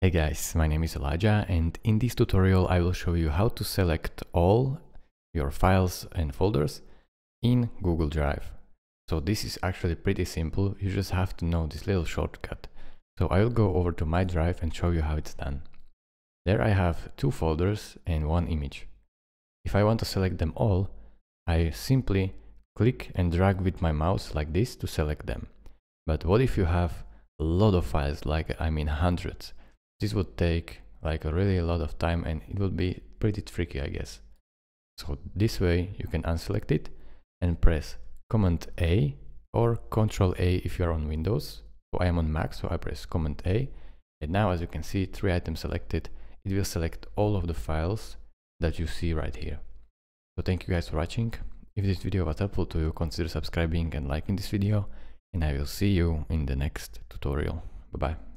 Hey guys, my name is Elijah and in this tutorial I will show you how to select all your files and folders in Google Drive. So this is actually pretty simple, you just have to know this little shortcut. So I will go over to my drive and show you how it's done. There I have two folders and one image. If I want to select them all, I simply click and drag with my mouse like this to select them. But what if you have a lot of files, like I mean hundreds? This would take like a really a lot of time and it would be pretty tricky, I guess. So this way you can unselect it and press Command A or Control A if you're on Windows. So I am on Mac, so I press Command A. And now as you can see, three items selected, it will select all of the files that you see right here. So thank you guys for watching. If this video was helpful to you, consider subscribing and liking this video and I will see you in the next tutorial. Bye bye.